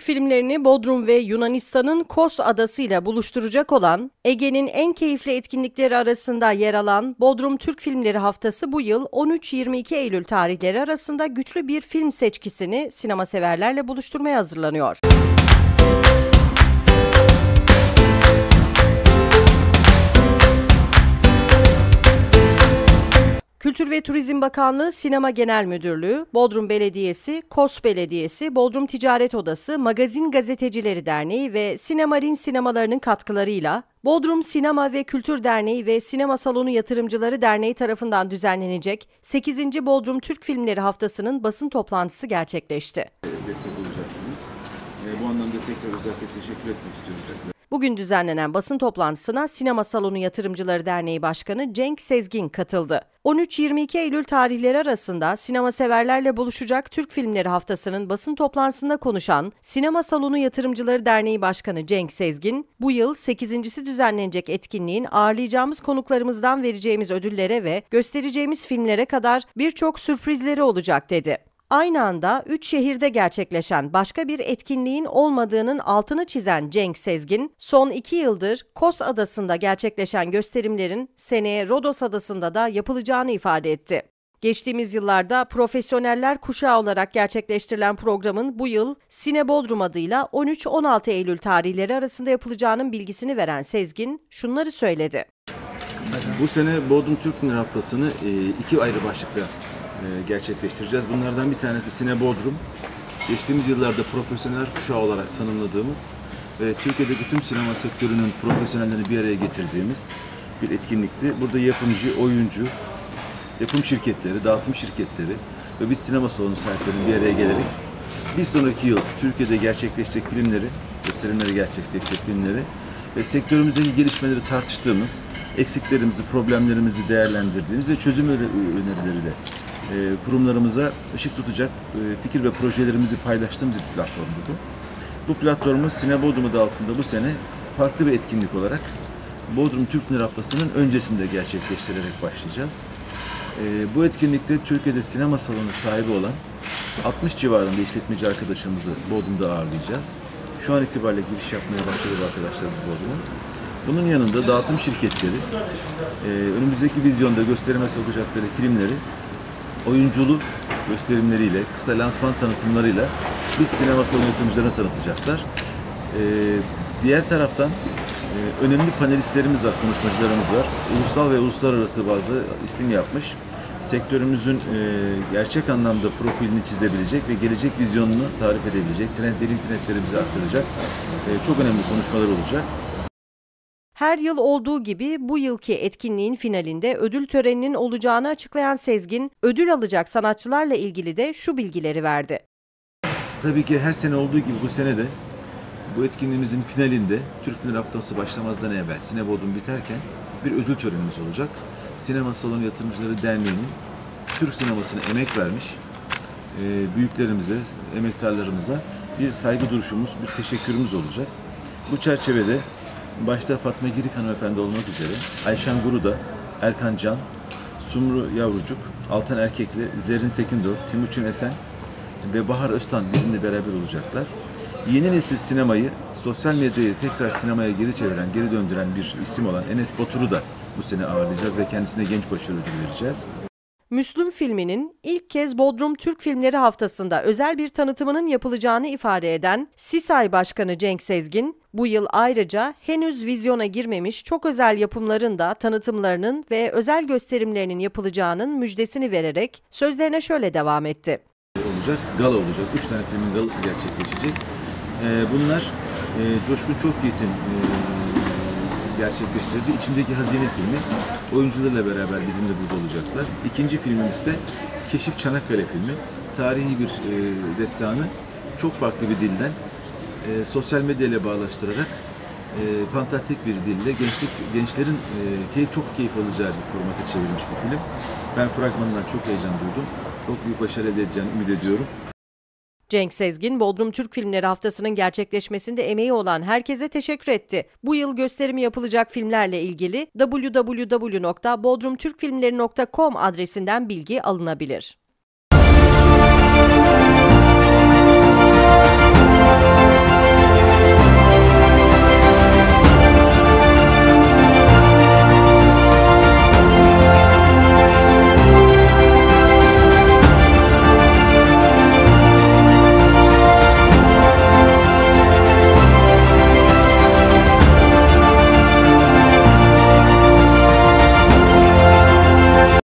Türk filmlerini Bodrum ve Yunanistan'ın Kos adasıyla buluşturacak olan, Ege'nin en keyifli etkinlikleri arasında yer alan Bodrum Türk Filmleri Haftası bu yıl 13-22 Eylül tarihleri arasında güçlü bir film seçkisini sinema severlerle buluşturmaya hazırlanıyor. Kültür ve Turizm Bakanlığı Sinema Genel Müdürlüğü, Bodrum Belediyesi, KOS Belediyesi, Bodrum Ticaret Odası, Magazin Gazetecileri Derneği ve Sinemarin sinemalarının katkılarıyla Bodrum Sinema ve Kültür Derneği ve Sinema Salonu Yatırımcıları Derneği tarafından düzenlenecek 8. Bodrum Türk Filmleri Haftası'nın basın toplantısı gerçekleşti. destek olacaksınız. Bu anlamda tekrar özellikle teşekkür etmek istiyorum size. Bugün düzenlenen basın toplantısına Sinema Salonu Yatırımcıları Derneği Başkanı Cenk Sezgin katıldı. 13-22 Eylül tarihleri arasında sinema severlerle buluşacak Türk Filmleri Haftası'nın basın toplantısında konuşan Sinema Salonu Yatırımcıları Derneği Başkanı Cenk Sezgin, bu yıl 8.si düzenlenecek etkinliğin ağırlayacağımız konuklarımızdan vereceğimiz ödüllere ve göstereceğimiz filmlere kadar birçok sürprizleri olacak dedi. Aynı anda 3 şehirde gerçekleşen başka bir etkinliğin olmadığının altını çizen Cenk Sezgin, son 2 yıldır Kos Adası'nda gerçekleşen gösterimlerin seneye Rodos Adası'nda da yapılacağını ifade etti. Geçtiğimiz yıllarda profesyoneller kuşağı olarak gerçekleştirilen programın bu yıl Sine Bodrum adıyla 13-16 Eylül tarihleri arasında yapılacağının bilgisini veren Sezgin şunları söyledi. Bu sene Bodrum Türk Filmleri Haftası'nı e, iki ayrı başlıkta gerçekleştireceğiz. Bunlardan bir tanesi Sine Bodrum. Geçtiğimiz yıllarda profesyonel kuşağı olarak tanımladığımız ve Türkiye'deki tüm sinema sektörünün profesyonellerini bir araya getirdiğimiz bir etkinlikti. Burada yapımcı, oyuncu, yapım şirketleri, dağıtım şirketleri ve biz sinema salonu sahiplerinin bir araya gelerek bir sonraki yıl Türkiye'de gerçekleşecek filmleri, gösterimleri gerçekleşecek filmleri ve sektörümüzdeki gelişmeleri tartıştığımız, eksiklerimizi, problemlerimizi değerlendirdiğimiz ve çözüm önerileriyle e, kurumlarımıza ışık tutacak e, fikir ve projelerimizi paylaştığımız bir platformdu bu. Bu platformumuz Sine Bodrum adı altında bu sene farklı bir etkinlik olarak Bodrum Türk Filmleri Haftası'nın öncesinde gerçekleştirerek başlayacağız. E, bu etkinlikte Türkiye'de sinema salonu sahibi olan 60 civarında işletmeci arkadaşımızı Bodrum'da ağırlayacağız. Şu an itibariyle giriş yapmaya başladı bu arkadaşlarımız Bodrum'a. Bunun yanında dağıtım şirketleri e, önümüzdeki vizyonda gösterime sokacakları filmleri oyunculu gösterimleriyle, kısa lansman tanıtımlarıyla biz sinema salonu tanıtacaklar. Ee, diğer taraftan e, önemli panelistlerimiz var, konuşmacılarımız var. Ulusal ve uluslararası bazı isim yapmış. Sektörümüzün e, gerçek anlamda profilini çizebilecek ve gelecek vizyonunu tarif edebilecek, trendleri, trendleri bize aktaracak e, çok önemli konuşmalar olacak. Her yıl olduğu gibi bu yılki etkinliğin finalinde ödül töreninin olacağını açıklayan Sezgin, ödül alacak sanatçılarla ilgili de şu bilgileri verdi. Tabii ki her sene olduğu gibi bu sene de bu etkinliğimizin finalinde Türk Filmleri Haftası başlamazdan evvel Sine Bodrum biterken bir ödül törenimiz olacak. Sinema Salonu Yatırımcıları Derneği'nin Türk sinemasına emek vermiş e, büyüklerimize, emektarlarımıza bir saygı duruşumuz, bir teşekkürümüz olacak. Bu çerçevede başta Fatma Girik hanımefendi olmak üzere Ayşen Guruda, Erkan Can, Sumru Yavrucuk, Altan Erkekli, Zerrin Tekindor, Timuçin Esen ve Bahar Öztan bizimle beraber olacaklar. Yeni nesil sinemayı, sosyal medyayı tekrar sinemaya geri çeviren, geri döndüren bir isim olan Enes Batur'u da bu sene ağırlayacağız ve kendisine genç başarı ödülü vereceğiz. Müslüm filminin ilk kez Bodrum Türk Filmleri Haftası'nda özel bir tanıtımının yapılacağını ifade eden Sisay Başkanı Cenk Sezgin, bu yıl ayrıca henüz vizyona girmemiş çok özel yapımların da tanıtımlarının ve özel gösterimlerinin yapılacağının müjdesini vererek sözlerine şöyle devam etti. Olacak, gala olacak. Üç tane filmin galası gerçekleşecek. Ee, bunlar e, Coşkun Çokyiğit'in gerçekleştirdiği İçimdeki Hazine filmi. Oyuncularla beraber bizimle burada olacaklar. İkinci filmimiz ise Keşif Çanakkale filmi. Tarihi bir e, destanı çok farklı bir dilden e, sosyal medya ile bağlaştırarak e, fantastik bir dille gençlik gençlerin e, keyif, çok keyif alacağı bir formata çevrilmiş bir film. Ben fragmanından çok heyecan duydum. Çok büyük başarı elde edeceğini ümit ediyorum. Cenk Sezgin, Bodrum Türk Filmleri Haftası'nın gerçekleşmesinde emeği olan herkese teşekkür etti. Bu yıl gösterimi yapılacak filmlerle ilgili www.bodrumtürkfilmleri.com adresinden bilgi alınabilir.